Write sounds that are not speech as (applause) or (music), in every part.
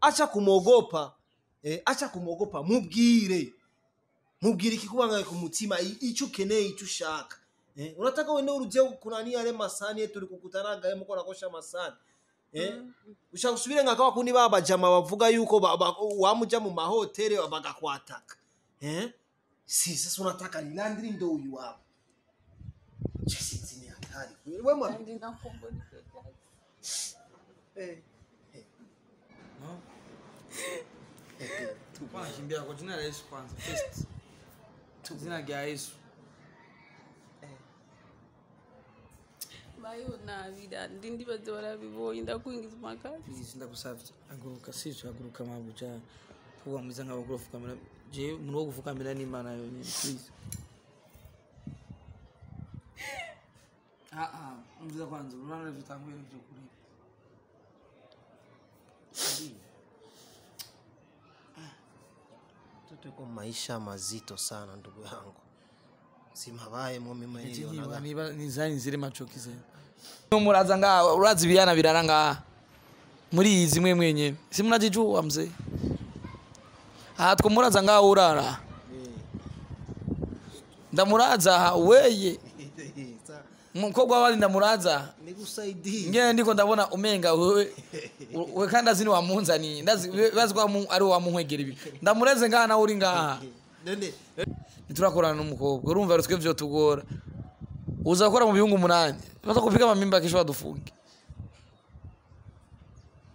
acha kumwogopa eh, acha kumwogopa mubwire. Mubwire ikikubangaye ku mutima icyo ukeneye icyo ushaka eh, unataka wende uruje kunania yale masani yetu tulikukutanaga muko nakosha masani. Eh, ushaka usubire nka kwa kundi babajama bavuga yuko wamuja mu mahoteli bagakwataka eh? si sasa unataka ni nandiri ndo uyu wabo sinzi ni hatari. Wewe mwana eh? Tulikuwa nakimbia kwa jina la Yesu kwanza first. Jina la Yesu. bayo nabira ndindi baze barabibonye ndakwingiza makati Please ndakusavye. Haguruka sisi haguruka mabuja. Kuwa mwiza nga bagura fukamira. Je, umuntu wo gufukamira ni Imana yonyine please. Ah ah, mwiza kwanza urana vitanguye kuri. tuko maisha mazito sana ndugu yangu simabayemo. Muraza nga urazi biyana birara nga muri izi mwe mwenye. Si mnajijua mzee. Ah two muraza nga urara. Ndamuraza aha, weye. (laughs) Mukobwa wali ndamuraza. Nikusaidie. Ngene ndiko ndabona umenga wewe we kandi azini wamunzani ndazi bazi mu ari wamunkwegera ibi. Ndamureze ngaha nawe uri ngaha. ntiturakorana n'umukobwa urumva rutwe vyo tugora. Uzakora mu bihungu umunani baza kupiga amamimba kesho badufunge.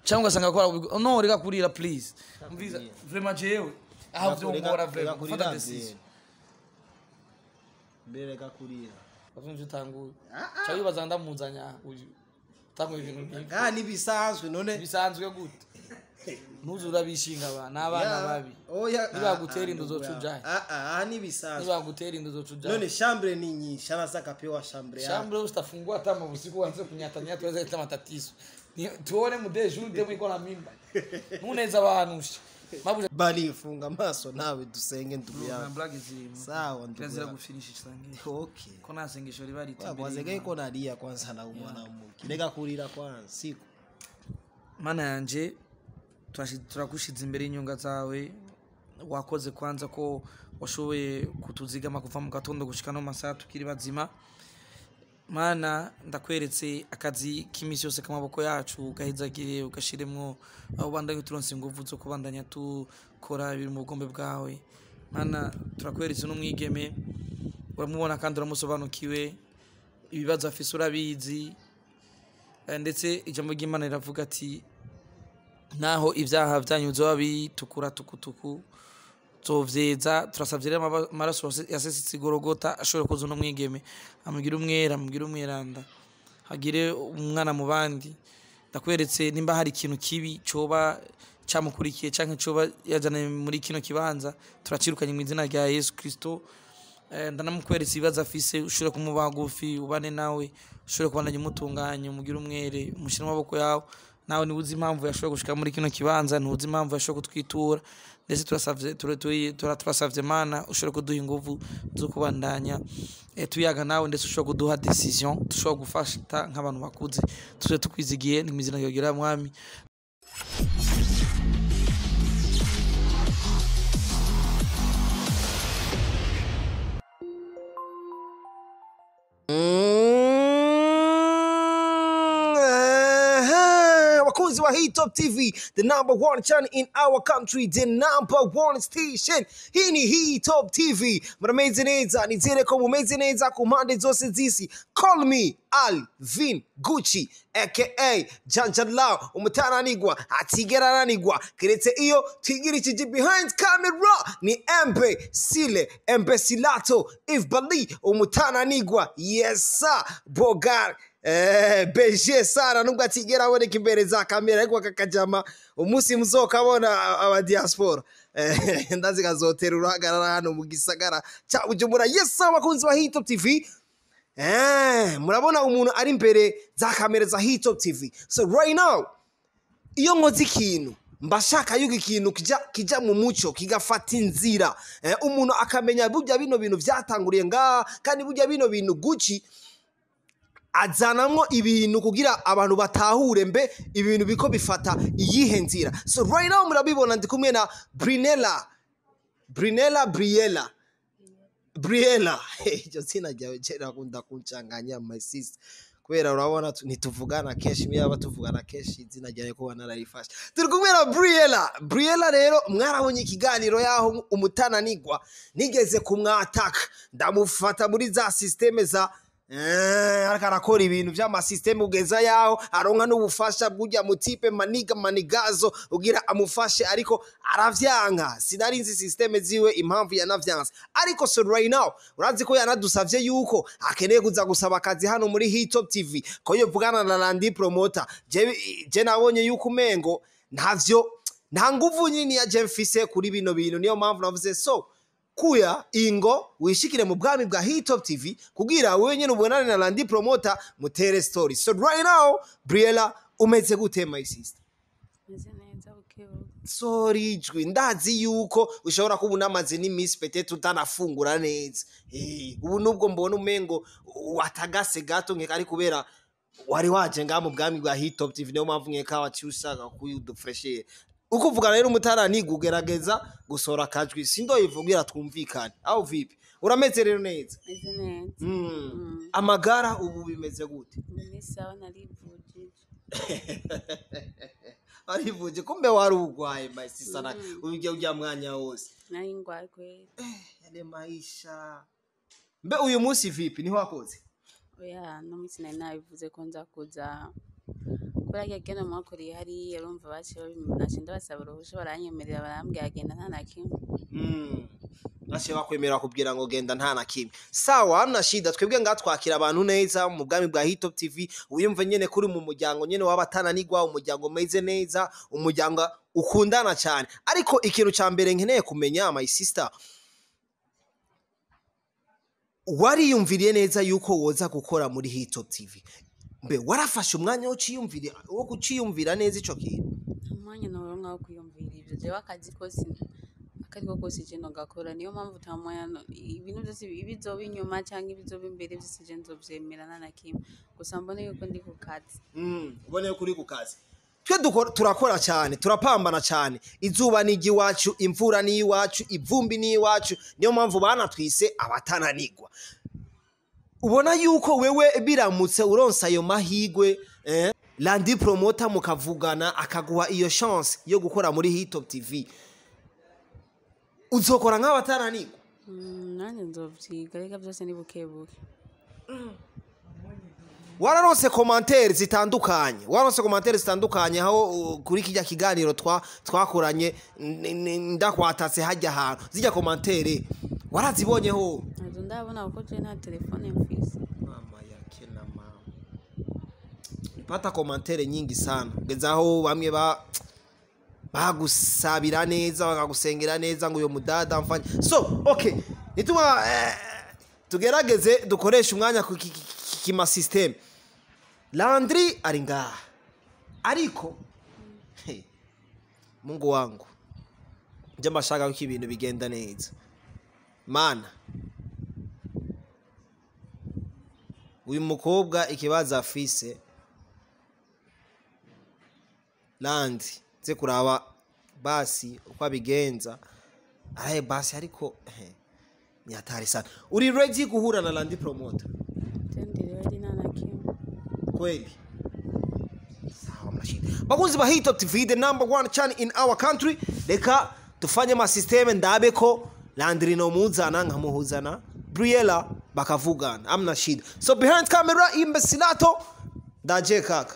Cyangwa ugasanga akora no reka kurira please. Mviza vraiment jewe aho vyongora vraiment gufata decision. mbere reka kurira. Bazumva utanguye cyangwa bibaza ndamuzanya uyu. Tanguye ibintu nk'ibyo. Ah nibisanzwe none bisanzwe gute? (laughs) Nuzu urabishinga aba babi. Nibagutera ah, inda ah, uzoca ndugu ujahe. yangu. ah ah ah, nibisanzwe nibagutera inda uzoca none ujana shambre ni nyinshi anataka pewa shambre yako shambre usitafungua hata mabusiku wanze kunyatanya tuweze kuleta matatizo. Ni- tuone mudeju demu iko na mimba. (laughs) Nuneza abantu sha mabuja bali funga maso nawe dusenge ndugu na yangu blague zirimo sawa ndugu kirazira yangu gufinisha isangiye okay. Ko nta sengesho riba kwanza ritimbere iko nalia kwanza na mwanamke reka kurira kwanza siku. Mana yanje turashi- turakushize imbere y'inyunga zawe wakoze kwanza ko washoboye kutuzigama kuva mu gatondo gushika no mu masaha tukiri bazima. Mana ndakweretse akazi k'iminsi yose k'amaboko yacu gahezagire ugashiremwo aho bandanye turonse inguvu zo kubandanya dukora ibiri mu bugombe bwawe. Mana turakweretse n'umwigeme uramubona kandi uramusobanukiwe ibibazo afise urabizi. Eh, ndetse ijambo ry'imana riravuga ati naho ibyaha byanyu bitukura tukutuku zovyeza turasavye rero amaraso yase- yasesetse igorogota ashobore kuza uno mwigeme amugire umwera amugire umweranda. Hagire umwana mu bandi. Ndakweretse nimba hari ikintu kibi coba camukurikiye canke coba yazanye muri kino kibanza turacirukanye mu izina rya yesu kristo. Eh, ndanamukweretse ibibazo afise ushobore kumuba hagufi ubane nawe ushobore kubandanya umutunganya umugire umwere umushyire mu maboko yawe. Nawe ni we uzi impamvu yashobora gushika muri kino kibanza ntuzi impamvu yashobora kutwitura. Ndetse turasavye tura- turi- tura- turasavye mana ushobore kuduha inguvu zo kubandanya eh, tuyaga nawe ndetse ushobora kuduha decision dushobora gufata nk'abantu bakuze. Tuje tukwizigiye ni mu izina ryawe mwami. Top tv the number one channel in our country the number one station hii ni hii top tv murameze neza nizere ko mumeze neza ku mpande zose z'isi call me alvin gucci aka janjala umutananigwa atigera ananigwa keretse iyo twigirishije behind camera. Ni embe sile embe silato if bali. Umutananigwa yesa bogar. Eh, beje sana nubwo atigera aboneka imbere za kamera ariko kakajama umunsi muzokabona abadiaspora eh, (laughs) ndazi kazotera uruhagarara hano mu gisagara cya bujumbura. Yes abakunzi ba hitop tv eh, murabona umuntu ari imbere za kamera za hitop tv so right now iyo nkoze ikintu mba shaka yuko ikintu kijya mu muco kigafata inzira. Eh, umuntu akamenya burya bino bintu byatanguriye ngaha kandi burya bino bintu guci azanamwo ibintu kugira abantu batahure mbe ibintu biko bifata iyihe nzira. So right now murabibona ndi kumwe na brinella brinella briella. Briella. (laughs) Iryo zina ryawe kera akunda kuncanganya my sister kubera urabona tu- ntituvugana kenshi niyo yaba tuvugana kenshi izina ryawe kuba nararifashe turi kumwe na briella. Briella rero mwarabonye ikiganiro yaho umutananigwa nigeze kumwataka. Ndamufata muri za systeme za arakora ibintu by'amasisiteme ugeza yaho aronka n'ubufasha bw'ujya mutipe maniga manigazo ugira amufashe ariko aravyanka. Sinari nzi systeme ziwe impamvu yanavyanse. Ariko so right now urazi ko yanadusavye yuko akeneye kuza gusaba akazi hano muri hitop tv ko yovugana na landi promota je, je nabonye yuko umengo ntavyo nta nguvu nyini ya je mfise kuri bino bintu. Niyo mpamvu navuze so kuya ingo wishikire mu bwami bwa hitop tv kugira wewe nyene ubonane na landi promota mutere story. So right now briella umeze gute my sister? Sorry ijwi ndazi yuko ushobora kuba unamaze n'iminsi petete utanafungura neza. Eh, ubu nubwo mbona umengo watagase gato nkeka ari kubera wari waje ngaha mu bwami bwa hitop tv niyo mpamvu nkeka waciye ushaka kuyudufreshere uko uvugana rero umutaraniga ugerageza gusohora akajwi. Sindoyivugira twumvikane. Aho vipi? Urameze rero neza. Mm. Mm. amagara ubu bimeze gute? Ni sawa narivujije (laughs) arivuje kumbe wari urwaye masisana ubijya ujya mwanya wose. Nari ngwaye kweli yale maisha. Mbe uyu munsi vipi? Niho wakoze? Oya no munsi nari nabivuze ko nza kuza kubera ko genda mwakoreye hariya urumva baciye babimurashe ndabasaba uruhusha baranyemerera barambwira genda nta na kimwe. Nashe bakwemera kubwira ngo genda nta na kimwe. Sawa hamna shida. Twebwe ngaha twakira abantu neza mu bwami bwa hitop tv wiyumve nyene kuri mu muryango nyene w'abatananigwa umuryango umeze neza umuryango ukundana cyane. Ariko ikintu cya mbere nkeneye kumenya my sister wariyumviriye neza yuko woza gukora muri hitop tv mbe warafashe umwanya wo ciyumvira wo kuciyumvira neza ico kintu. Umwanya nturonka wo kwiyumvira ivyo jewe akazi kose akariko kose je ngakora niyo mpamvu uta mwanya no- ibintu byose ibizoba inyuma cyangwa ibizoba imbere byose je nzovyemera nta na kimwe gusa mbone yuko ndi ku kazi. Mm, ubone ko uri ku kazi. Twe turakora cyane turapambana cyane izuba ni iry'iwacu imvura ni iwacu ivumbi ni iwacu niyo mpamvu banatwise abatananigwa. Ubona yuko wewe biramutse uronsa ayo mahigwe eh? landi promota mukavugana akaguha iyo chance yo gukora muri hitop tv uzokora nk'abatananigwa Mm, nanjye nzovyiga reka byose ni bukebuke. Wararonse komantere zitandukanye. Wararonse komantere zitandukanye aho kuri kijya kiganiro twa twakoranye ndakwatatse hajya ahantu zijya komantere warazibonyeho ndabona kuko je nta telefone mfise. Mama yake na mama. Nipata komantere nyingi sana. Aho bamwe ba bagusabira neza bakagusengera neza ngo uyo mudada mfanye so okay. Nituma eh, tugerageze dukoreshe umwanya ku kima system landry ari ngaha ariko mungu wangu nje mbashaka ko ibintu bigenda neza. Mana uyu mukobwa ikibazo afise landi nze kuraba basi uko abigenza. Araye basi ariko ni hatari sana. Uri ready guhura na landi promoter je ndiredi nta na kimwe kweli. Sawa mnashida bakunzi ba hitop tv the number one channel in our country. Reka tufanye amasysteme ndabe ko landri nomuzana nkamuhuzana briella bakavugana amna shida. So behind camera imbesilato ndaje kaka.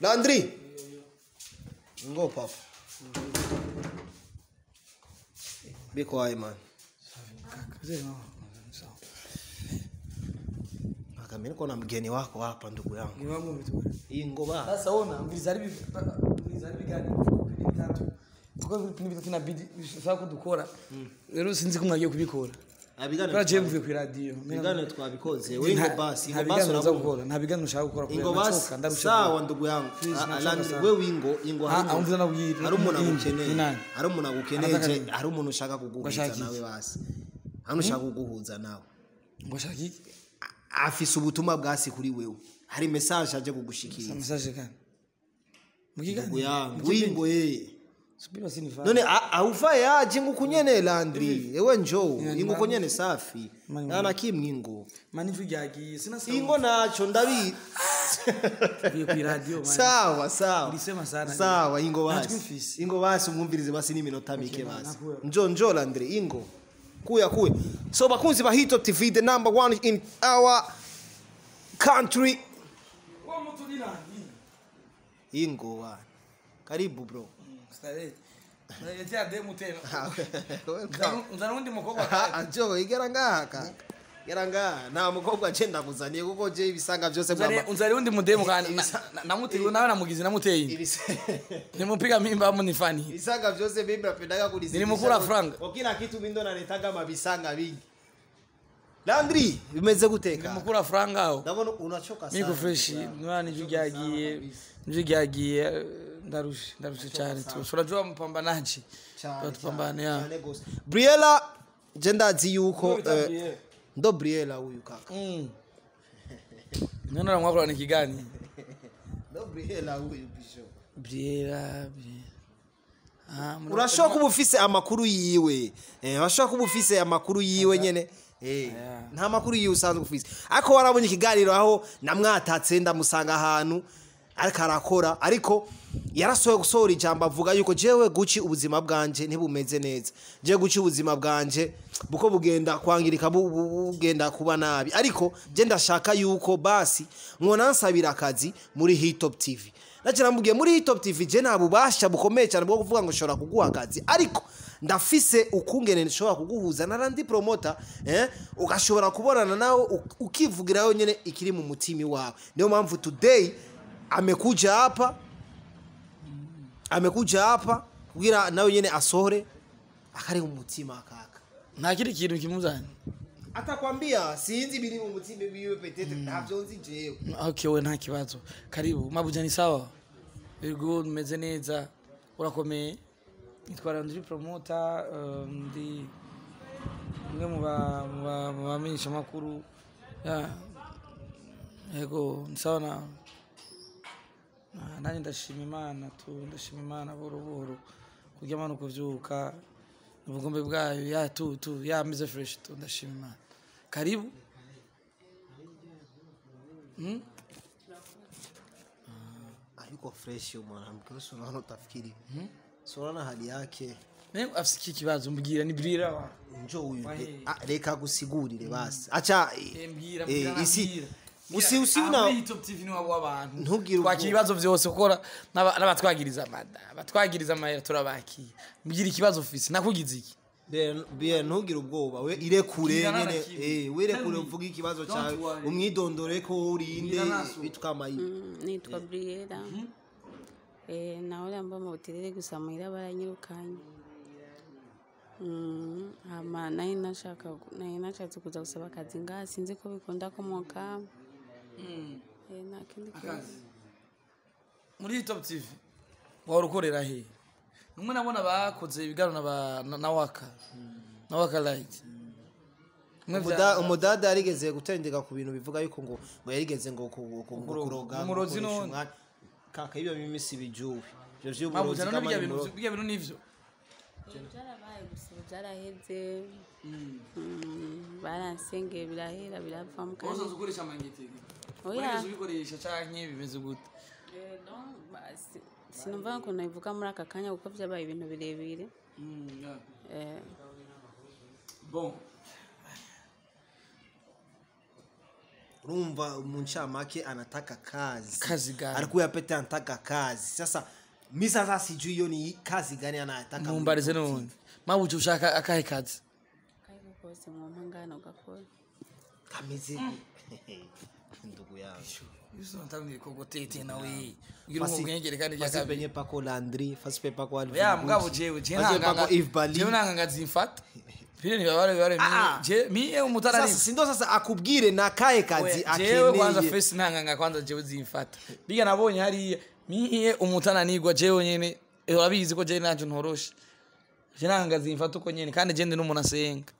Landri. Ngo papa. Biko waye man. Akamenya ko na mgeni wako hapa ndugu yangu. Hii ngoba sasa ona mvizari mvizari bigani bitatu kuko vipindi bitatu inabidi bisaba ko dukora rero sinzi ko mwagiye kubikora kubera jewe mvuye ku iradiyo ibiganiro twabikoze we ngo basi ngo basi urabona gukora nta biganiro nshaka gukora kubera ingo basi. nacoka ndarusha sawa ndugu yangu. Please, Ah, nachoka Alan, sana. we wingo ingo Ah, hari ah, umvira nakubwira. hari umuntu Ni- agukeneye ni hari umuntu agukeneye je- hari umuntu ushaka iki? nawe basi. Hano ushaka kuguhuza nawe. Ngo shaka iki afise ubutumwa bwasi kuri wewe hari message aje kugushikiriza. Message kandi ndugu mukiganiro yangu wingo yeye subira sinifa none aufa yaje nguko nyene landri ewe njo Yani inguko mani- nyene safi nana kimwe ingo (laughs) mani ijwi ryagiye sinasa ingo naco ndabi sawa sawa. Ulisema sana. sawa ingo basi. ingo basi umwumvirize basi n'iminota mike man, basi. njo njo landri ingo. Kuya kuya so bakunzi ba hitop tv the number one in our country. Wa mtu ni nani ingo wa karibu bro. Uzana undi mukobwa jo igera ngaha kaka igera ngaha nta mukobwa je ndakuzaniye kuko je ibisanga byose bwama uzari undi mudemu kandi namuteye nawe namugize namuteye. (laughs) Nimupiga mimba amu nifani. ibisanga byose mimi napendaga kulizidisha Nilimkula kwa- franga. kila kitu mimi ndo naletaga mabisanga vingi Landry bimeze guteka Nimukura franga aho. ndabona unachoka sana Niko fresh. Nwana ijwi ryagiye. Ijwi ryagiye ndarusha ndarusha cyane tu. Unajua mpambanaji. Cyane, Tupambane cyane, ya. cyane. Briella je ndazi yuko Briella huyu kaka. Mm. (laughs) None ramwakora ni kigani? (laughs) ndo Briella huyu bisho Briera. Ah, urashobora kuba ufise amakuru yiwe. Eh, urashobora kuba ufise amakuru yiwe nyene. Eh, nta makuru yiwe usanzwe ufise ariko warabonye ikiganiro aho namwatatse ndamusanga ahantu ariko arakora. Ariko yarasohoye gusohora ijambo avuga yuko jewe guci ubuzima bwanje ntibumeze neza. Je guci ubuzima bwanje buko bugenda kwangirika bu- bu- bugenda kuba nabi. Ariko je ndashaka yuko basi mwonansabira akazi muri hitop tv nagira mubwiye muri hitop tv je nta bubasha bukomeye cyane bwo kuvuga ngo nshobora kuguha akazi. Ariko ndafise ukungene nshobora kuguhuza na randi promota eh? ugashobora kubonana nawe uk- ukivugirayo nyene ikiri mu mutima wawe. Niyo mpamvu today amekuja hapa amekuja hapa kugira nawe nyene asohore akari mu mutima kaka nta kindi kintu kimuzanye atakwambia sinzi biri mu mutima wiwe petete ntavyo nzi jewe. Okay we nta kibazo. Karibu. Mabuja ni sawa? Good meze neza. Urakomeye nitwara ndi promoter uh, ndi umwe mu mu ba- mu bamenyesha makuru ya. Yego ni sawa na nanjye ndashima imana tu ndashima imana buhoro buhoro. Kurya amana kuvyuka ubugombe bwayo ya tu tu ya meze fresh tu ndashima imana karibu. Hmm? ayuko fresh yo mwanamke. Wewe unaona utafikiri? So unaona hali yake? Mimi afise iki kibazo mbwira ni brira wa. Njo Wahe. pe- ah, reka gusigurire basi. Acha Eh, mbwira eh, mbwira isi. Usi usi una top tv ni wabo abantu Ntugire ubwoba. ibibazo byose ukora. N'aba- n'abatwagiriza amada abatwagiriza amahera turabakira mbwira ikibazo ufise. Nakugize iki? Bien, bien ntugire ubwoba. We irekure nyene. eh wirekure uvuge ikibazo cyawe. umwidondore ko urinde Mbwira naso. bitwa amayi. Mm, nitwa Briella eh nawe mba mu buterere gusa muhira baranyirukanye Mm, hama na yo nashaka na yo nashatse kuza gusaba akazi ngaha. Sinzi ko bikunda komoka eh nta kindi kibazo muri top tv wahora ukorera he? Numwe nabona bakoze ibiganiro na ba- na- na waka. Na waka vya- Umuda- umudada yarigeze gutendeka ku bintu bivuga yuko ngo ngo yarigeze ngo ku- ku- ngo Kuroga. Umurozi umwanya. kaka ibyo bimisi bijuwe none kama bijya ni bintu nivyo byarabaye gusa ubu byaraheze. Mm, baransengeye birahera biravamo kandi wasanze ukoresha wigeze ubikoresha canke bimeze gute? Eh, non, ba- si- sinumva ukuntu bivuga muri aka kanya kuko byabaye ibintu birebire. Mm, yeah. Eh, bon. Urumva umuncamake anataka kazi. Kazi gani? alikuwa pete anataka kazi. Sasa mi sasa sijui hiyo ni kazi gani anataka mumbarize none mabuja ushaka akahe kazi? Kariko kose mwumpa ngana ugakora kameze. (laughs) ndugu yangu. Yusu natangiye kugutete nawe ugira Fasi- umwengere kandi rya fasi kabiri penye pako landri fasi pe pako Alvin ya mugabo jewe je nanganga Yves Bali. jewe nanganga zimfata (laughs) pile ni bare bare Ah, ah. je miye umutara sasa sindo sasa akubwire na kae kazi jewe kwanza akeneye face nanganga kwanza jewe zimfata biga nabonye hari miye umutana nigwa jewe nyene. Eh, urabizi ko jewe nanje ntoroshe je nanganga zimfata uko nyene. Kandi je ndi n'umuntu asenga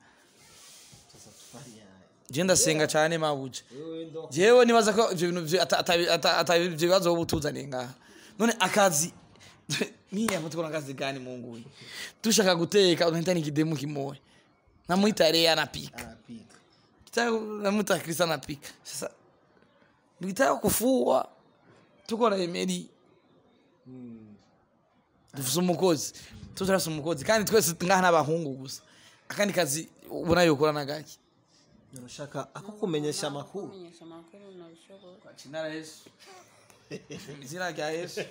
je ndasenga cyane mabuja jewe nibaza ko ivyo bintu ivyo bibazo wowe utuzaniye ngaha none akazi niya mtu kuna kazi gani mungu? Huyu tushaka guteka unaita ni kidemu kimoya namuita Lea anapika. Namuita Krista anapika. Sasa nikitaka kufua tuko na Emeri dufise umukozi tutarafise umukozi kandi twese ngaha n'abahungu gusa. Akandi kazi ubona yokora nagaki urashaka ako kumenyesha amakuru izina rya Yesu. (laughs)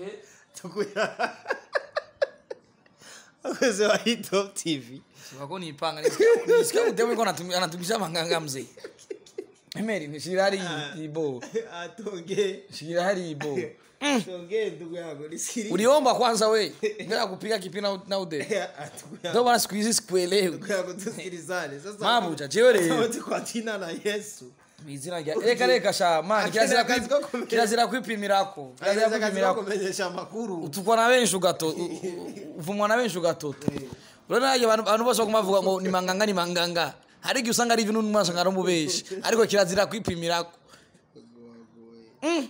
(laughs) Tukuya akweze (laughs) wa Hitop TV wako nipanga nisikia udemu iko anatumisha manganga mzee. Emeri ni shirari ibo. Atonge shirari ibo. Nisikiri uliomba kwanza we ngaya kupiga kipi na ude. (laughs) Ndio bana siku hizi sikuelewi. Rero wote kwa jina la Yesu. Izina rya reka reka sha man Akenda kirazira kwipimirako utukwa na benshi ugato uvumwa (laughs) na benshi ugatoto rero naje abantu bose baguma bavuga ngo ni manganga ni manganga. Hari igihe usanga ari ibintu n'umwasanga ari umubeshi ariko kirazira kwipimirako Mm.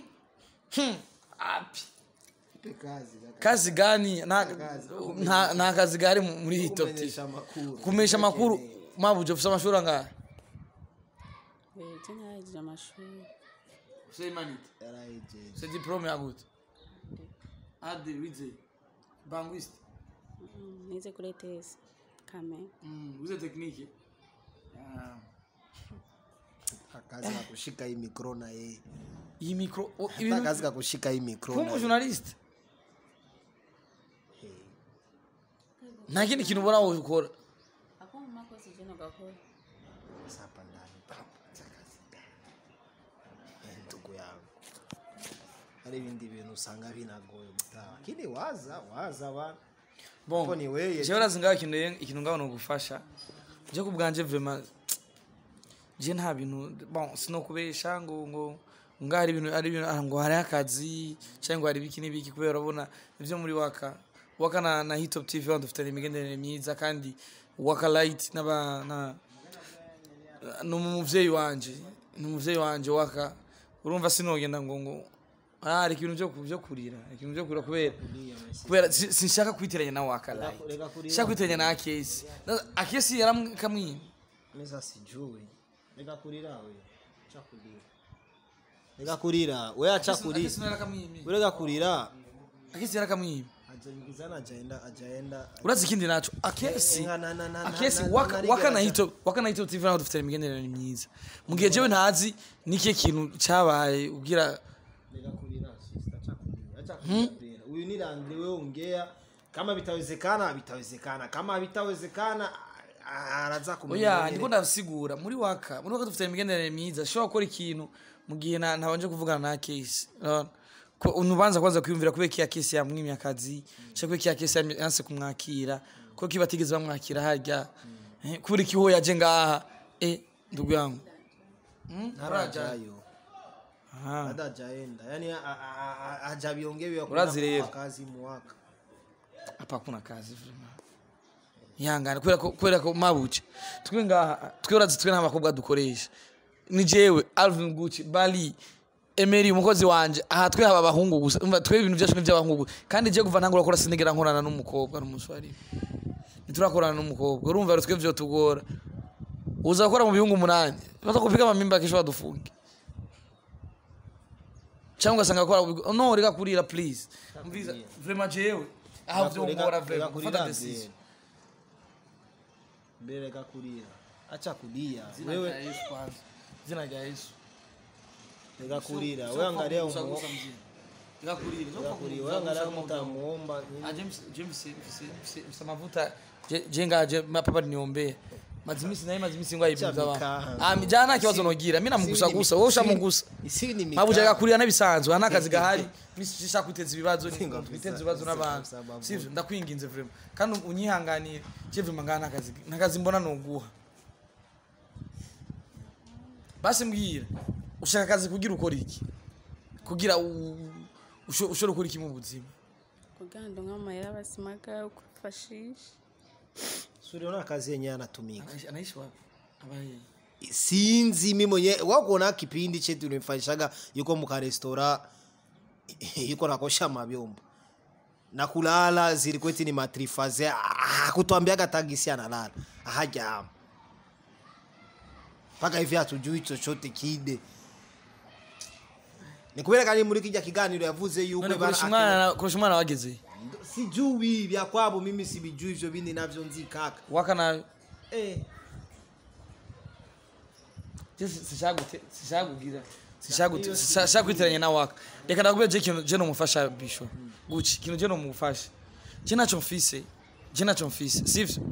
Hmm. Api kazi kazi. Gani? Nta nta- nta kazi gari mu- muri hii top TV kumenyesha amakuru kumesha makuru? Mabuje ufite amashuri angahe je narahejeje amashuri yarayejeje c'est diplôme ya gute ade wize. Banguiste Mm, nize kuri ETS kame. Mm wize technique ah. Akazi ka kushika hii mikro na yeye. Iyi micro oh, hata ibintu kazi ka kushika hii mikro kuba na yeye. umujournaliste nta kindi kintu ubona ukora hari ibindi bintu usanga binagoye gutaha lakini waza waza bana bon ni jewe urazi ngaho ikintu ngaho nogufasha je ku bwanje vraiment je nta bintu bon sinokubesha ngo ngo. Ngo hari ibintu ari ibintu ngo hari akazi cyangwa ngo hari ibiki n'ibiki kubera urabona ibyo muri waka waka na, na hitop tv wandi dufitanye imigenderanire myiza kandi waka light n'aba na ni umuvyeyi wanje ni umuvyeyi wanje waka. Urumva sinogenda ngo ngo ah hari ikintu byo kurira ikintu byo kurira kubera kubera si- sinshaka kwitiranya na waka light. reka kurira. shaka kwitiranya na akesi akesi yarakamwima meza sijui reka kurira we. Acha kurira. Reka kurira. We acha kurira. ureka kurira. Akesi ajaenda urazi ikindi naco akesi na- na- akesi na- na- waka na- waka na na- hito waka na hito tv naho dufitanye imigenderanire myiza mu gihe jewe ntazi n'ikihe kintu cabaye ubwira huyu ni Landry wewe ongea. Kama vitawezekana vitawezekana. Kama vitawezekana a- araza kumenya oya ndiko ndasigura muri waka muri waka dufitanye imigenderanire myiza shobora gukora ikintu mu gihe na- ntabanje kuvugana na akesi urabona? ko unubanza kwanza kwiyumvira kubera iki akesi yamwimye akazi cyangwa kubera iki akesi yam- yanse kumwakira. Ko kiba atigeze bamwakira harya? Eh, kubera iki ho yaje ngaha? Eh ndugu yangu. Hmm? harajayo Ah. hadajaenda yani a- a- a- a- hajabiongewe Urazi rero. kazi muwaka hapa hakuna kazi vraiment ihangane kubera ko kubera ko mabuce twe ngaha twe urazi twe nta bakobwa dukoresha. Ni jewe Alvin Gucci Bali Emery umukozi wanje. Aha twe haba abahungu gusa. Umva twe ibintu byacu ni by'abahungu gusa kandi je kuva ntangura gukora sinigera nkorana n'umukobwa n'umuswari ntiturakorana n'umukobwa. Urumva rero twe byo tugora uza gukora mu bihungu umunani. Baza kupiga amamimba kesho badufunge. Cyangwa ugasanga gukora no reka kurira please. Mviza vraiment jewe. Aha byo ngora vraiment gufata decision. mbere reka kurira. Acha kulia wewe jina rya Yesu. Reka kurira wewe angalia Gusa- umu gusa mzima. Reka kurira reka kurira wewe angalia mtamuomba nini? Ah, jenga je mapapa niombee. Mazimisi naye mazimisi Cha by'abantu mikaha. ah mijana kibazo nogira mimi namugusa Isi ni- gusa wowe ushamugusa mabuja gakurira nabisanzwe ana kazi gahari. Nishisha kwiteza ibibazo bisa- ibibazo n'abantu sivyo? Ndakwinginze vraiment kandi unyihanganire je vraiment ngana kazi nakazi mbona noguha basi mbwira ushaka akazi kugira ukora iki? Kugira u- usho- ushobore gukora iki mu buzima? Kugira ngo nk'amayera basimaga kwifashisha Suri ona kazi yenyewe anatumika. Anaishi- wapi? Abaye. sinzi mimi mwenyewe wakuona kipindi chetu nimfanyishaga yuko mukarestora (laughs) yuko nakosha mavyombo. Na kulala zilikweti ni matrifaze akutwambiaga tagisi analala. Ahajama mpaka hivi hatujui chochote kide nikubera kani muri kijya kiganiro yavuze yuko bana umwana wageze sijui vya kwabo mimi sibijui ivyo bindi navyo nzi kaka. Waka nawe eh. sishakugira sishakwitiranya na waka reka ndakubwira je ikintu je nomufasha bisho guki ikintu je nomufasha je naco mfise je naco mfise sivyo?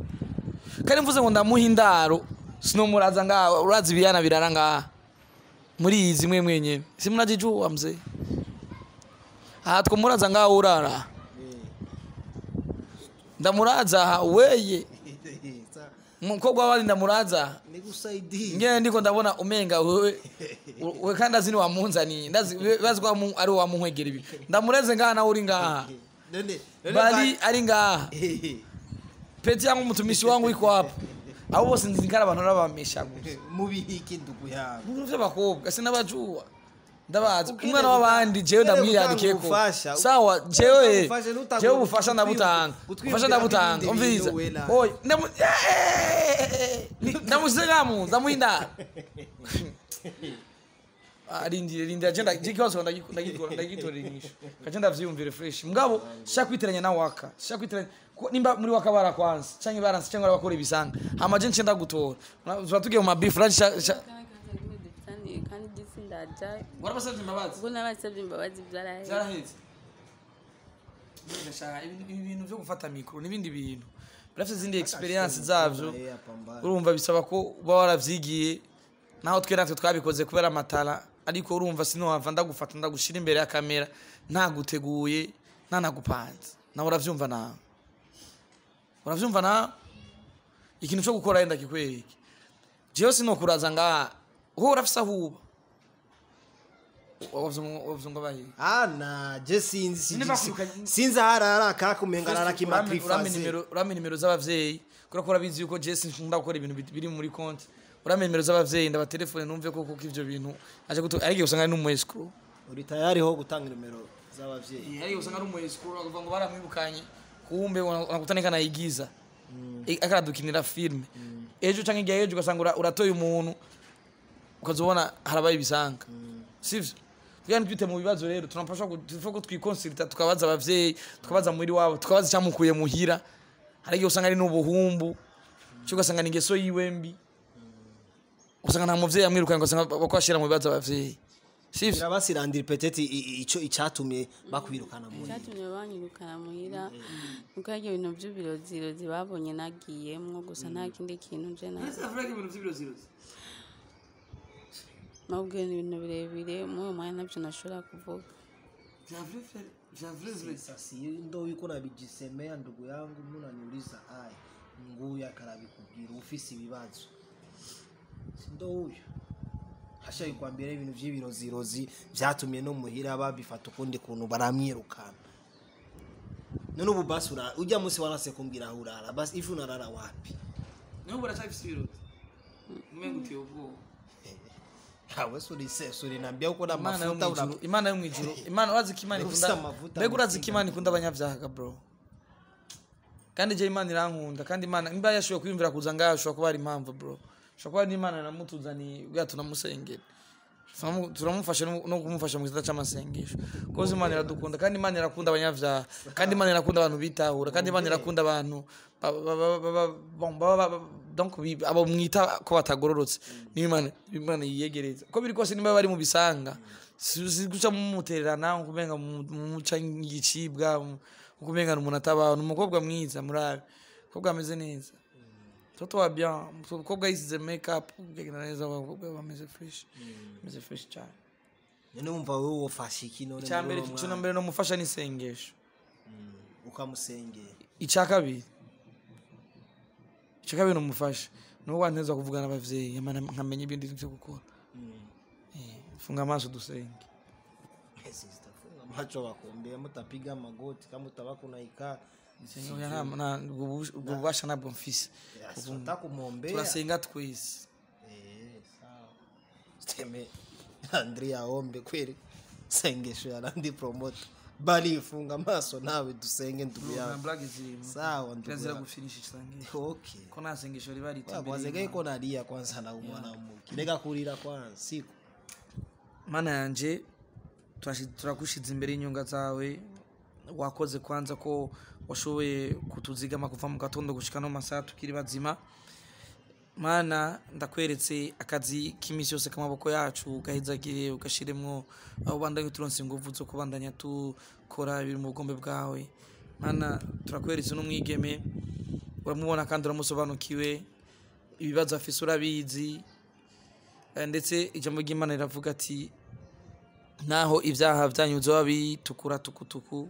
Kandi mvuze ngo ndamuha indaro sinomuraza ngaha urazi ibiyana birara ngaha? Muri izi mwe mwenyene simunajijuwa mzee? Aha twomuraza ngaha urara. Ndamuraza aha weye. Mukobwa wabandi ndamuraza? Ngene ndiko ndabona umenga wewe we kandi azi ni wamunzaniye ndazi bazi ko ari wamunkwegera ibi ndamureze ngaha nawe uri ngaha. Bari ba- ari ngaha. Peti yangu mtumishi wangu iko hapa. Abo bose nzikara abantu nabamisha gusa. Mubihiki ndugu yangu ibintu by'abakobwa sinabajua ndabazi Ukene umwana w'abandi jewe gutanga ubufasha. sawa jewe jewe ubufasha, ndabutanga. ubufasha ndabutanga bintu oyi ndamu- Eh, ndamusize ngamu ndamuhindara. (laughs) arindire rindira je ndagira ikibazo ndagitorera inyishu kaje ndavyiyumvire fresh. Mugabo shakwitiranya na waka. Shakwitiranya ko nimba muri waka bara kwanza canke baranse canke bakora ibisanga hama je nce ndagutora. Tuba tugiye mu mabifu dufitaniye kandi disi ndajayo warabasavye imbabazi. Ubwo n'abasabye imbabazi byaraheze. Byaraheze. Ndashaka ibi- ibi bintu byo gufata mikoro n'ibindi bintu. Birafite izindi experience zabyo urumva bisaba ko uba waravyigiye naho twe natwe twabikoze kubera amatara ariko urumva sinohava ndagufata ndagushira imbere ya kamera ntaguteguye ntanagupanze nawe uravyumva nawe uravyumva nawe ikintu cyo gukora yenda kikwereke. Jewe sinokuraza ngaha uho urafise aho uba. Je sinzi sinzi aharara kakumenga arara kimatrifaze nimero urame nimero z'abavyeyi. Kubera ko urabizi yuko Jesse nkunda gukora ibintu biri muri konti. Urame nimero z'abavyeyi ndabatelefone numve ko kuko ivyo bintu aje gutu ariko usanga ari n'umwescro uri tayari ho gutanga nimero z'abavyeyi? Ariko usanga ari umwescro akavuga ngo baramwibukanye kumbe unakutana kana igiza akaradukinira filme ejo canke igihe ejo ugasanga ura- uratoye umuntu ukazobona harabaye ibisanga. Sivyo? Kugira ntitwite mu bibazo rero tunapasha tufa ko twikonsulta tukabaza abavyeyi tukabaza muri wabo tukabaza icyamukuye muhira. Hari igihe usanga ari n'ubuhumbu cyo ugasanga ni ingeso yiwe mbi. Usanga nta muvyeyi amwirukanye ugasanga bako ashira mu bibazo abavyeyi sivyo birabasirandira petete ico icatumye bakwirukana muri icyatumye banyirukana muhira nuko hari ibintu by'ubirozirozi babonye nagiyemwo gusa nta kindi kintu nje na nabwiye ni ibintu birebire muri uwo mwanya na byo nashobora kuvuga. Sasa ndo yuko nabijisemea ndugu yangu munaniuliza haya nguyu akarabikubwira ufise ibibazo. Si ndo huyo hashaye kwambira ibintu vy'ibirozirozi vyatumye no muhira babifata ukundi kuntu baramwirukana. None ubu basi ujya musi warase kumbwira aho urara basi ifu unarara wapi? N'ubu uracyafise ibiroti umenga uteye ubwoba. (laughs) Hawe suri se suri nambia uko na imana yo mafuta una imana yo mwijuru. (laughs) Imana urazi ko imana ikunda mbega urazi ko imana ikunda abanyabyaha bro? Kandi je imana irankunda kandi imana nimba yashoboye kwiyumvira kuza ngaho ashobora kuba hari impamvu bro. Ari n'imana namutuzaniye ubwa tunamusengera Turamu- turamufasha no kumufasha mu gisata cy'amasengesho kuko imana iradukunda kandi imana irakunda abanyabyaha kandi imana irakunda abantu bitahura kandi imana irakunda abantu abo mwita ko batagororotse. Niyo imana yiyegereza. Uko biri kose niba bari mu bisanga si guca mumutererana ukumenga mumuca nk'igicibwa ukumenga umuntu atabaho ni umukobwa mwiza murabe umukobwa ameze neza. Toto wa bien umukobwa yisize up ugenda neza abakobwa bameze fresh bameze fresh cyane none wumva wewe wofashe iki none icya mbere uwo cyo mwanya? mbere no mufasha n'isengesho ukamusengera icya kabiri icya kabiri numufasha ni uwo wanteza kuvugana n'abavyeyi Imana nkamenya ibindi byo gukora Eh, funga amaso dusenge funga macho wakuombea mutapiga magoti kama utabakuna Oya, nta- nta- ubwo bush- ubwo bubasha ntabwo mfise utakumwombea turasenga twese systeme andrea ombe kweli. Sengesho ya randi promota barifunga amaso nawe dusenge ndugu na yawe blague zirimo sawa ndugu kirazira yawe gufinisha isange okay. Ko nta sengesho riba kwazegeye ko nalia kwanza na umwana muki reka kurira kwanza siku. Mana yanje turashi- turagushize imbere y'inyunga zawe wakoze kwanza ko washoboye kutuzigama kuva mu gatondo gushika no mu masaha tukiri bazima. Mana ndakweretse akazi k'iminsi yose k'amaboko yacu gahezagire ugashiremwo aho ubandanye turonse inguvu zo kubandanya dukora ibiri mu bugombe bwawe. Mana turakweretse n'umwigeme uramubona kandi uramusobanukiwe ibibazo afise urabizi. Eh, ndetse ijambo ry'imana riravuga ati naho ibyaha byanyu byoba bitukura tukutuku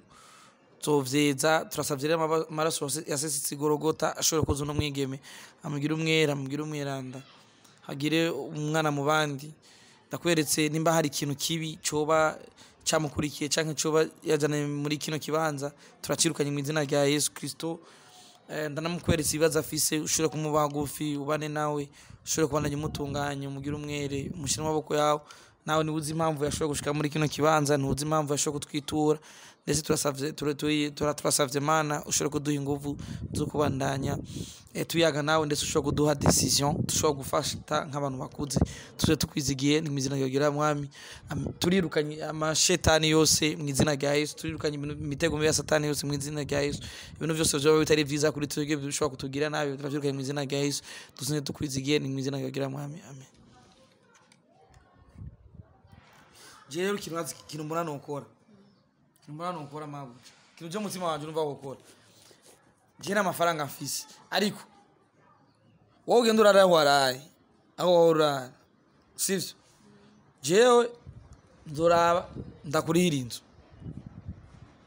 rero amaba- amaraso yase- yasesetse igorogota ashobora kuza uno mwigeme amugire umwera amugire umweranda. Hagire umwana mu bandi. Ndakweretse nimba hari ikintu kibi coba camukurikiye canke coba yazanye muri kino kibanza turacirukanye mu izina rya yesu kristo. Eh, ndanamukweretse ibibazo afise ushobore kumuba hagufi ubane nawe ushobore kubandanya umutunganya umugire umwere umushyire mu maboko yawe. Nawe ni we uzi impamvu yashoboye gushika muri kino kibanza ntuzi impamvu yashoboye kutwitura. Ndetse turasavye tura- tura- mana ushobora kuduha inguvu zo kubandanya eh, tuyaga nawe ndetse ushobora kuduha decision dushobora gufata nk'abantu bakuze tuje tukwizigiye ni mu izina ryawe mwami. Am- turirukanye amashetani yose mu izina rya yesu turirukanye imitego ya satani yose mu izina rya yesu ibintu byose byaba bitari byiza kuri twebwe bishobora kutugira nabi turabyirukanye mu izina rya yesu. Dusinze tukwizigiye ni mu izina ryawe mwami. Amen. Rero ikintu nzi ikintu mbona nokora mabu. Ikintu cyo mutima wanje numva gukora je n'amafaranga mfise ariko wowe ugenda urara aho waraye aho wowe urara sivyo jewe nzoraba ndakurihira inzu.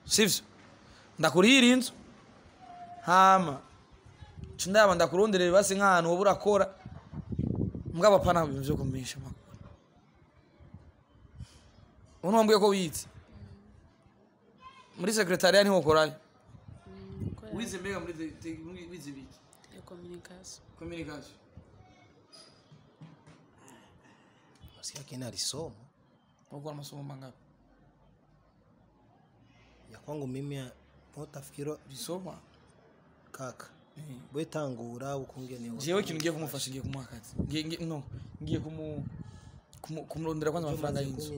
Sivyo ndakurihira inzu? Hama. Ndaba ndakuronderera basi nk'ahantu wowe urakora mugabo apana ibintu vyo kumenyesha amakuru uno wambwiye ko wize muri sekretariya ni ho ukorayo wize mbega muri te- te- muri- wize biki communication. Communication. Nasikia kina alisoma ukora amasomo mangapi? Ya kwangu mimi ya- utafikiro bisoma kaka. Eh. bwetangura ukungene jewe ikintu ngiye kumufasha ngiye kumuha akazi Ngiye- ngiye- no. Ngiye kumu kumu- kumurondera kwanza amafaranga y'inzu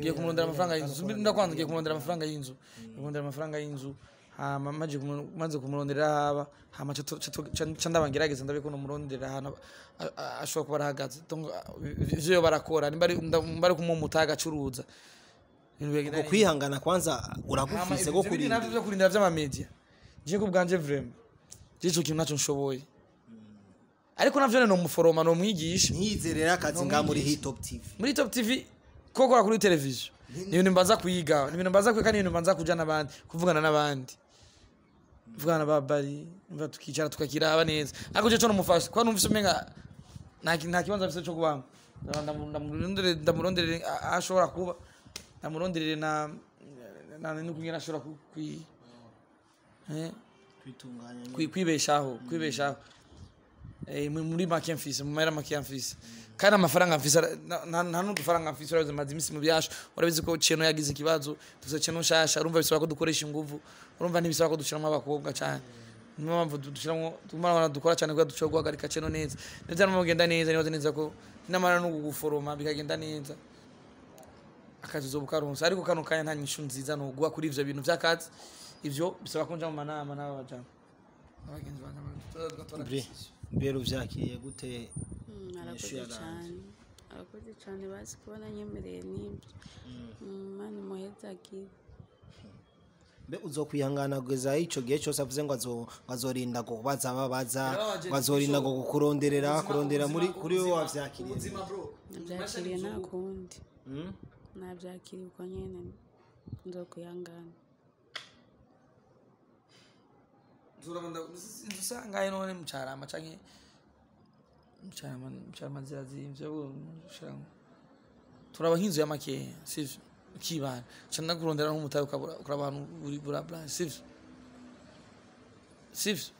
ngiye kumurondera amafaranga y'inzu ndakwanza ngiye kumurondera amafaranga y'inzu kumurondera amafaranga y'inzu hama kumu- maze kumurondera haba hama ca ndabangerageza ndabe kuno murondera ahantu ashobora kuba arahagaze. Ivyo barakora nimba ari- kumumuta agacuruza. Ibintu bigenda uko kwihangana kwanza uragufise navyo kurinda vyo kurindira vy'amamedia. Je ku bwanje vrema je ico kintu naco nshoboye. Ariko navyo ni umuforoma ni umwigisha. Ntiyizerera akazi nga muri hitop tv muri top tv ko kora kuri televiziyo ni ibintu mbaza kuyiga ni ibintu mbaza kwiga ni ibintu mbaza kuja n'abandi kuvugana n'abandi. Kuvugana na babari mva tukicara tukakiraba neza. Ariko je co nomufasha kuba numvise umenga nta ki- nta kibanza afise co kubamo Ndamu- ndamurondere aho ashobora kuba. Ndamuronderere na na n'ukungena ashobora eh? Kwibeshaho kwibeshaho. Muri make mfise mu mahera make mfise kandi amafaranga mfise nta n'udufaranga mfise urabizi maze iminsi mu byasho urabizi ko ceno yagize ikibazo dufise ceno nshasha urumva bisaba ko dukoresha inguvu urumva ntibisaba ko dushiramwo abakobwa cane. Niyo mpamvu du- dushiramwo tumara dukora cane kugira dushobore guhagarika ceno neza. Neza no bigenda neza nibaza neza ko namara no guforoma bikagenda neza. Akazi uzoba ukaronse ariko kano kanya nta nyishu nziza noguha kuri ivyo bintu vy'akazi ivyo bisaba ko nja mu manama n'aba bajama abagenzi banje tugatora Bre, mbere uvyakiriye gute Mm, arakoze Yeshuya cyane arakoze cyane bazi kubona nyemereye n'ibyo Mm, mani muheza agira mbe uzokwihangana kugeza ico gihe cyose avuze ngo azo- ngo azorinda ngo kubaza ababaza Yarabaje ngo azorinda ngo kukuronderera Ubuzima- kurondera muri ubuzima- kuri wowe ubuzima- wavyakiriye ubuzima bro nabyakiriye nta kundi. Mm? nabyakiriye uko nyene. Nzokwihangana nzurabanda usangaye none mucarama canke mucarama mucarama nzira zimvye ushiramo turaba nk'inzu ya makeya sivyo? Ukibana ca ndakurondera nk'umutahe ukabura ukaba ahantu uri burabura sivyo? Sivyo?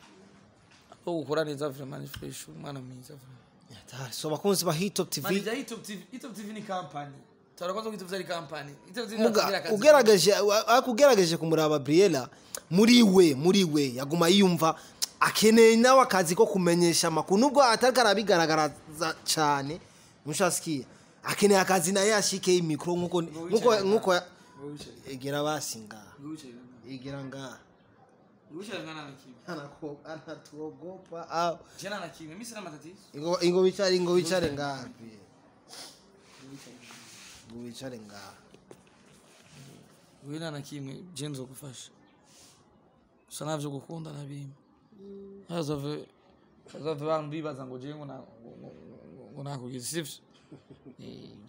Aho gukora neza vraiment ni fresh umwana mwiza vraiment so bakunzi ba hitop tv bya hitop tv hitop tv ni kampani. Turakoze ko hitop tv ari kampani ariko ugerageje kumuraba briela muri we muri we. Yaguma yiyumva akeneye nawe akazi ko kumenyesha amakuru. Nubwo atari arabigaragaraza cyane mushasikiye akeneye akazi naye ashikeho imikoro nk'uko nk'uko egera basi ngaha egera ngaha anatuogopa au. Ingo bicare ingo bicare ngaha bicare ngaha wina na kimwe je nzogufasha usa navyo gukunda na bimwe azove azove bantu bibaza ngo je ngo na- ngo-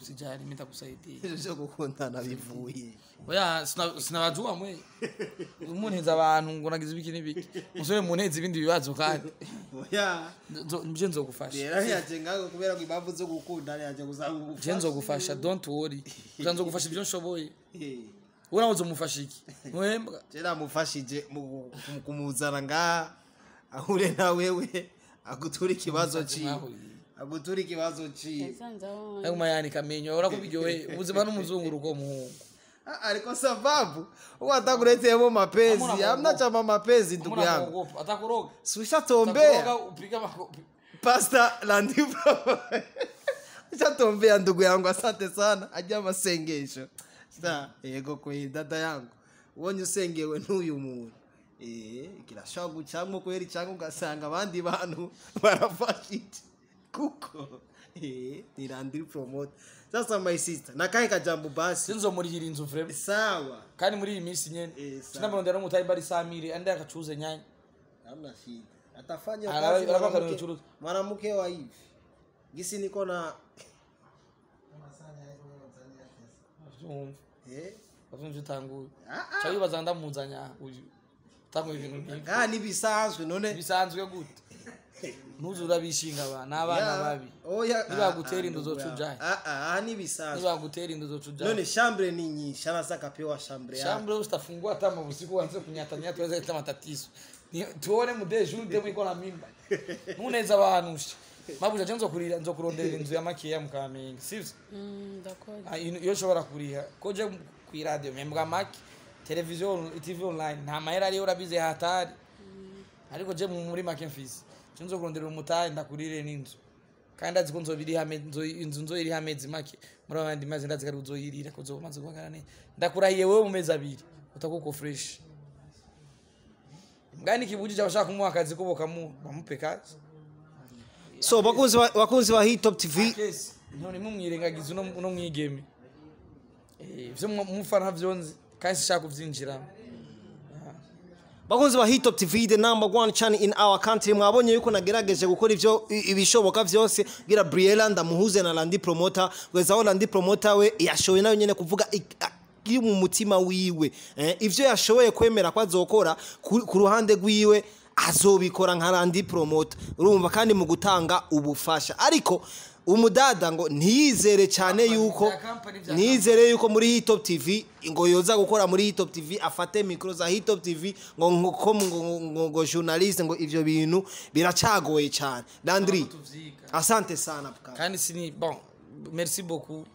usijali mimi nitakusaidia. Ivyo vyo gukundana bivuye oya sina- sinabajua mwe. Umuneza abantu ngo nagize ibiki n'ibiki musore muneza ibindi bibazo kandi oya. Nzo- je nzogufasha rero yaje ngaho kubera ko impamvu zo gukundana yaje gusanga je nzogufasha don't worry. Uza nzogufasha ibyo nshoboye nawe uzomufasha iki mwembwa je namufashije mu mu kumuzana ngaha ahure na wewe agutura ikibazo ciwe agutura ikibazo aho ariko mayani kamenyo urako biryohe ubuzima n'umuzunguruko muhungu. (laughs) Ah, ariko sababu Hamuna hamna kuogopa. chama mapenzi ndugu yangu. makofi pasta landipro ushatombea (laughs) ndugu yangu. Asante sana. Ajya amasengesho sa yego kweli dada yangu. Ubonye usengewe n'uyu muntu Eh, kirashobora gucamo kweri cyangwa ugasanga abandi bantu barafashije (laughs) kuko. (laughs) Eh, ni landiri promote. Sasa my sister. Nakahe kajambo basi. Sinzomurihira inzu vrema sawa. Kandi muri iyi minsi nyene. Eh, sawa. sinamurondera n'umutayi bari samire andi akacuze nyanya hamna shida. Atafanya Ana- kazi mwanamke- mwanamke wa hivi. Gisi niko na eh? Bavyumva utanguye Ah, ah. ca wibaza ndamuzanya uyu utanguye ibintu nk'ivyo ngaha ntibisanzwe none? Bisanzwe gute (laughs) ntuze urabishinga aba ni abana Ya, babi. oya Nibagutera ah, ah, inda ndugu uzoca yangu. ujahe. Ah, ah, aha ntibisanzwe nibagutera inda uzoca none shambure ni nyinshi anasa kapewa shambure yake shambure usitafungua hata mabusiku wanze kunyatanyata weza leta matatizo. Ni- tuone mudeje uri demu iko na mimba. (laughs) Nuneza abantu mabuja je nzokurira nzokurondera inzu ya makeya mu kamenge sivyo Mm, ndakora Ah, iyo ushobora kuriha. Ko je kw'iradiyo membwa make televiziyo tv online. Nta mahera ariyo urabize hatari. Ariko je mu- muri make mfise je nzokurondera umutahe ndakurire n'inzu. Kandi ndazi ko inzu nzoyiriha amezi make. Muri abandi maze ndazi ko ari uzoyirira ko umaze guhagarara neza ndakurahiye wewe mu mezi abiri utakuko fresh. Mbwani ikibujije abashaka kumuha akazi ko bokamuha bamupe kazi. So bakunzi ba- hitop tv none mumwirengagiza uno mwigeme. Eh, ivyo mu- mufana vyonzi kandi sishaka kuvyinjiramo bakunzi ba hitop tv the number one channel in our country. Mwabonye yuko nagerageje gukora ivyo i- ibishoboka vyose gira briela ndamuhuze na landi promoter. Kugeza aho landi promoter we yashoboye na yo nyene kuvuga iri mu mutima wiwe. Eh, ivyo yashoboye kwemera ko azokora ku ruhande rwiwe azobikora nka landi promoter. Urumva kandi mu gutanga ubufasha. Ariko umudada ngo ntiyizere cyane yuko ntiyizere yuko muri hitop tv ngo yoza gukora muri hitop tv afate mikoro za hitop tv ngo ngo ngo journaliste ngo ivyo bintu biracagoye cyane. Tuvyiga. asante sana kandi sini bon merci beaucoup.